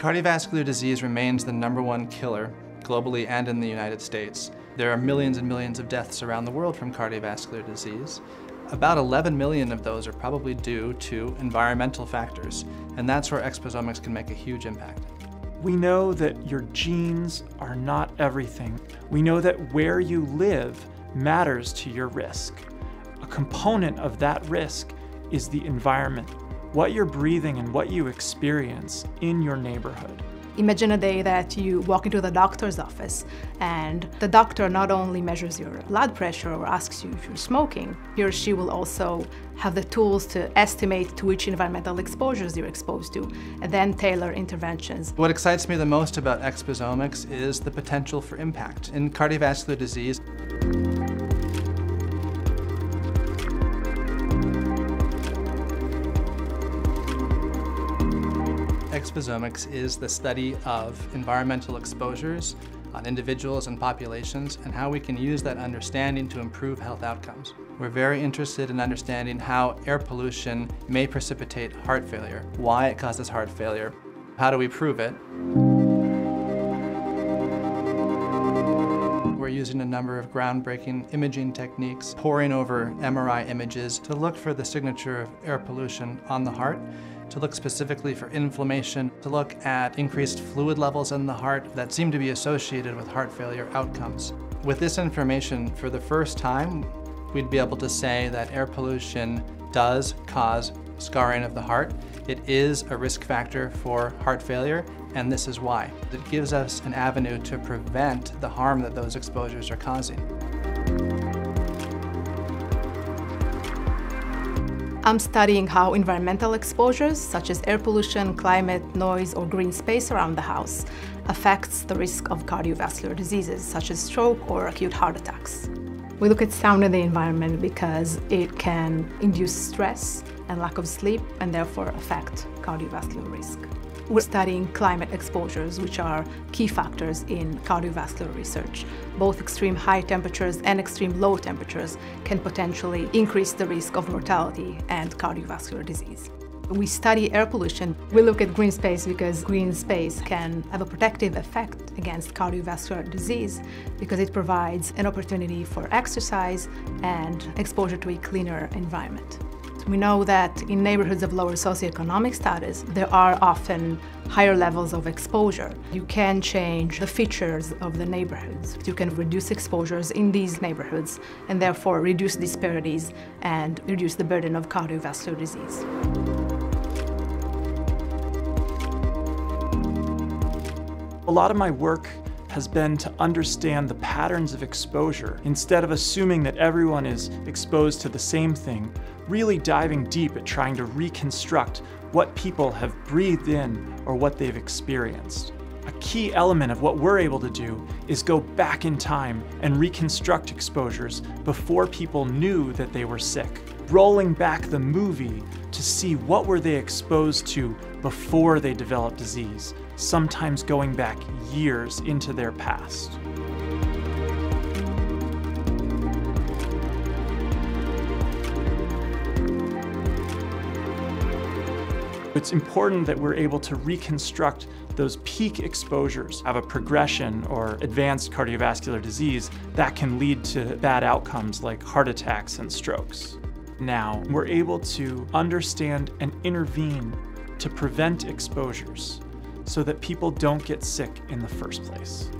Cardiovascular disease remains the number one killer globally and in the United States. There are millions and millions of deaths around the world from cardiovascular disease. About 11 million of those are probably due to environmental factors, and that's where exposomics can make a huge impact. We know that your genes are not everything. We know that where you live matters to your risk. A component of that risk is the environment, what you're breathing and what you experience in your neighborhood. Imagine a day that you walk into the doctor's office and the doctor not only measures your blood pressure or asks you if you're smoking, he or she will also have the tools to estimate to which environmental exposures you're exposed to and then tailor interventions. What excites me the most about exposomics is the potential for impact. In cardiovascular disease, Exposomics is the study of environmental exposures on individuals and populations and how we can use that understanding to improve health outcomes. We're very interested in understanding how air pollution may precipitate heart failure, why it causes heart failure, how do we prove it. We're using a number of groundbreaking imaging techniques, poring over MRI images to look for the signature of air pollution on the heart to look specifically for inflammation, to look at increased fluid levels in the heart that seem to be associated with heart failure outcomes. With this information, for the first time, we'd be able to say that air pollution does cause scarring of the heart. It is a risk factor for heart failure, and this is why. It gives us an avenue to prevent the harm that those exposures are causing. I'm studying how environmental exposures, such as air pollution, climate, noise, or green space around the house, affects the risk of cardiovascular diseases, such as stroke or acute heart attacks. We look at sound in the environment because it can induce stress and lack of sleep and therefore affect cardiovascular risk. We're studying climate exposures, which are key factors in cardiovascular research. Both extreme high temperatures and extreme low temperatures can potentially increase the risk of mortality and cardiovascular disease. We study air pollution. We look at green space because green space can have a protective effect against cardiovascular disease because it provides an opportunity for exercise and exposure to a cleaner environment. We know that in neighborhoods of lower socioeconomic status, there are often higher levels of exposure. You can change the features of the neighborhoods. You can reduce exposures in these neighborhoods and therefore reduce disparities and reduce the burden of cardiovascular disease. A lot of my work has been to understand the patterns of exposure instead of assuming that everyone is exposed to the same thing, really diving deep at trying to reconstruct what people have breathed in or what they've experienced. A key element of what we're able to do is go back in time and reconstruct exposures before people knew that they were sick. Rolling back the movie to see what were they exposed to before they developed disease, sometimes going back years into their past. It's important that we're able to reconstruct those peak exposures of a progression or advanced cardiovascular disease that can lead to bad outcomes like heart attacks and strokes. Now, we're able to understand and intervene to prevent exposures so that people don't get sick in the first place.